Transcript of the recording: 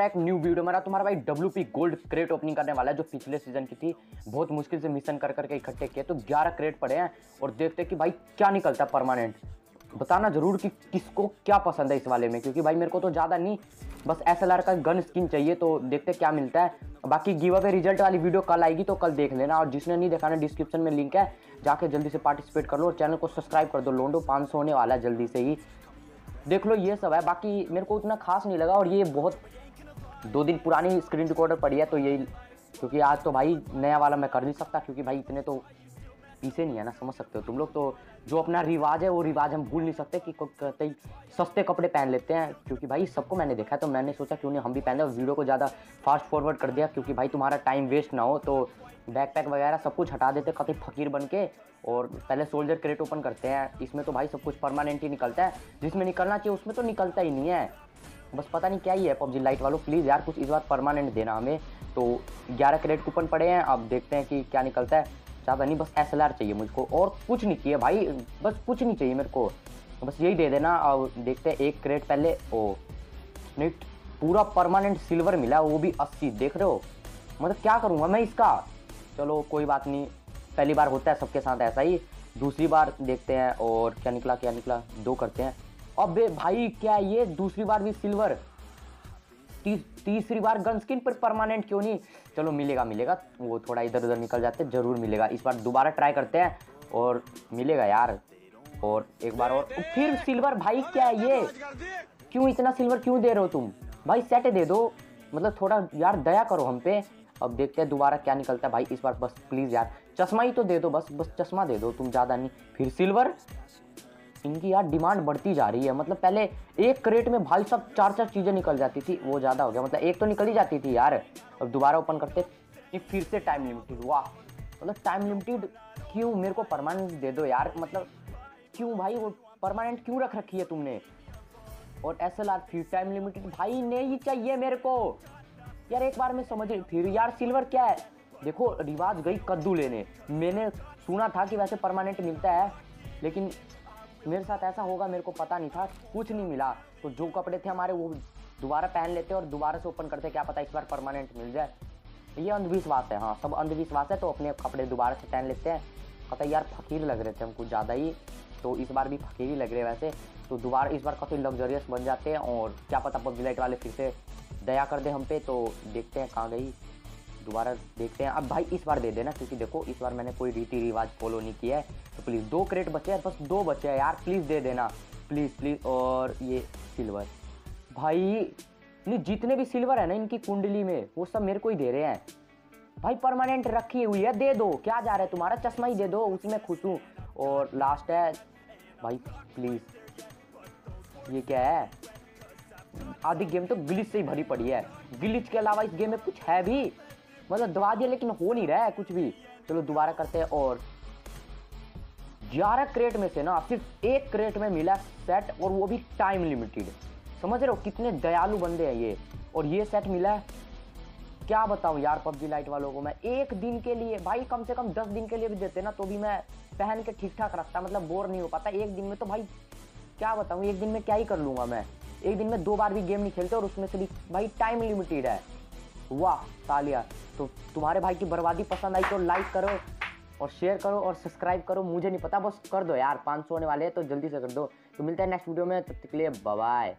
एक new video मेरा तुम्हारा भाई W P gold crate opening करने वाला है, जो पिछले सीज़न की थी। बहुत मुश्किल से मिशन कर करके इकट्ठे किए। तो 11 क्रेट पड़े हैं और देखते हैं कि भाई क्या निकलता है परमानेंट बताना ज़रूर कि किसको क्या पसंद है इस वाले में, क्योंकि भाई मेरे को तो ज़्यादा नहीं, बस एस का गन स्किन चाहिए तो देखते क्या मिलता है। बाकी गिव अवे रिज़ल्ट वाली वीडियो कल आएगी तो कल देख लेना। और जिसने नहीं देखा ना डिस्क्रिप्शन में लिंक है, जाके जल्दी से पार्टिसिपेट कर लो और चैनल को सब्सक्राइब कर दो। लोंडो पाँच होने वाला है जल्दी से ही। देख लो, ये सब है। बाकी मेरे को उतना खास नहीं लगा और ये बहुत दो दिन पुरानी स्क्रीन रिकॉर्डर पड़ी है तो यही क्योंकि आज तो भाई नया वाला मैं कर नहीं सकता, क्योंकि भाई इतने तो पीछे नहीं है ना, समझ सकते हो तुम लोग। तो जो अपना रिवाज है, वो रिवाज हम भूल नहीं सकते कि ही, सस्ते कपड़े पहन लेते हैं, क्योंकि भाई सबको मैंने देखा तो मैंने सोचा क्यों नहीं हम भी पहने और वीडियो को ज़्यादा फास्ट फॉरवर्ड कर दिया, क्योंकि भाई तुम्हारा टाइम वेस्ट ना हो तो बैकपैक वगैरह सब कुछ हटा देते कभी फकीर बन के, और पहले सोल्जर क्रेट ओपन करते हैं। इसमें तो भाई सब कुछ परमानेंट ही निकलता है, जिसमें निकलना चाहिए, उसमें तो निकलता ही नहीं है। बस पता नहीं क्या ही है, पबजी लाइट वालों प्लीज़ यार कुछ इस बार परमानेंट देना हमें। तो 11 क्रेट कूपन पड़े हैं, अब देखते हैं कि क्या निकलता है। ज़्यादा नहीं बस एस चाहिए मुझको। और कुछ नहीं चाहिए भाई बस कुछ नहीं चाहिए मेरे को। बस यही दे देना और देखते हैं एक क्रेट पहले ओ नहीं पूरा परमानेंट सिल्वर मिला वो भी अस्सी देख रहे हो? मतलब क्या करूँगा मैं इसका? चलो कोई बात नहीं पहली बार होता है सबके साथ ऐसा ही। दूसरी बार देखते हैं और क्या निकला क्या निकला दो करते हैं। अब भाई क्या ये? दूसरी बार भी सिल्वर ती, तीसरी बार गन स्किन पर परमानेंट क्यों नहीं? चलो, मिलेगा मिलेगा। वो थोड़ा इधर उधर निकल जाते, ज़रूर मिलेगा। इस बार दोबारा ट्राई करते हैं, और मिलेगा यार। और एक बार और फिर सिल्वर, भाई, क्या है ये? क्यों इतना सिल्वर क्यों दे रहे हो तुम? भाई, सेट दे दो। मतलब थोड़ा, यार, दया करो हम पे। अब देखते हैं दोबारा क्या निकलता है। भाई, इस बार बस प्लीज़ यार, चश्मा ही तो दे दो, बस बस चश्मा दे दो, तुम ज़्यादा नहीं। फिर सिल्वर इनकी यार डिमांड बढ़ती जा रही है। मतलब पहले एक क्रेट में भाई सब चार चार चीज़ें निकल जाती थी, वो ज़्यादा हो गया। मतलब एक तो निकल ही जाती थी यार। अब दोबारा ओपन करते फिर से टाइम लिमिटेड वाह मतलब टाइम लिमिटेड क्यों? मेरे को परमानेंट दे दो यार। मतलब क्यों भाई? वो परमानेंट क्यों रख रखी है तुमने? और एस एल आर फिर टाइम लिमिटेड भाई नहीं चाहिए मेरे को। यार एक बार मैं समझ फिर यार सिल्वर क्या है? देखो, रिवाज गई कद्दू लेने। मैंने सुना था कि वैसे परमानेंट मिलता है, लेकिन मेरे साथ ऐसा होगा, मेरे को पता नहीं था, कुछ नहीं मिला। तो जो कपड़े थे हमारे, वो दोबारा पहन लेते और दोबारा से ओपन करते, क्या पता इस बार परमानेंट मिल जाए। ये अंधविश्वास है हाँ सब अंधविश्वास है तो अपने कपड़े दोबारा से पहन लेते हैं। पता यार, फकीर लग रहे थे हम कुछ ज़्यादा ही तो इस बार भी फकीर ही लग रहे वैसे। तो दोबारा इस बार काफ़ी लग्जरियस बन जाते हैं और क्या पता पबजी लाइट वाले फिर से दया कर दे हम पे तो देखते हैं कहाँ गई। दोबारा देखते हैं। अब भाई इस बार दे देना, क्योंकि देखो, इस बार मैंने कोई रीति रिवाज फॉलो नहीं किया है। तो प्लीज़ दो क्रेट बचे हैं, बस दो बचे हैं यार। प्लीज़ दे देना। प्लीज़ प्लीज़ और ये सिल्वर भाई, नहीं, जितने भी सिल्वर है ना इनकी कुंडली में, वो सब मेरे को ही दे रहे हैं। भाई परमानेंट रखी हुई है, दे दो। क्या जा रहा है तुम्हारा? चश्मा ही दे दो, उसी में खुश हूँ। और लास्ट है, भाई प्लीज़ ये क्या है? आधी गेम तो गिलिच से ही भरी पड़ी है। गिलिच के अलावा इस गेम में कुछ है भी। मतलब दबा दिया, लेकिन हो नहीं रहा है कुछ भी। चलो दोबारा करते हैं और ग्यारह क्रेट में से ना, सिर्फ़ एक क्रेट में मिला सेट और वो भी टाइम लिमिटेड। समझ रहे हो कितने दयालु बंदे हैं ये। और ये सेट मिला है। क्या बताऊँ यार पबजी लाइट वालों को मैं, एक दिन के लिए, भाई कम से कम दस दिन के लिए भी देते ना तो भी मैं पहन के ठीक ठाक रखता मतलब बोर नहीं हो पाता। एक दिन में तो भाई, क्या बताऊँ, एक दिन में क्या ही कर लूँगा मैं। एक दिन में दो बार भी गेम नहीं खेलते और उसमें से भी, भाई टाइम लिमिटेड है। वाह, तालिया। तो तुम्हारे भाई की बर्बादी पसंद आई तो लाइक करो और शेयर करो और सब्सक्राइब करो, मुझे नहीं पता, बस कर दो यार 500 होने वाले हैं तो जल्दी से कर दो। तो मिलते हैं नेक्स्ट वीडियो में, तब तक के लिए बाय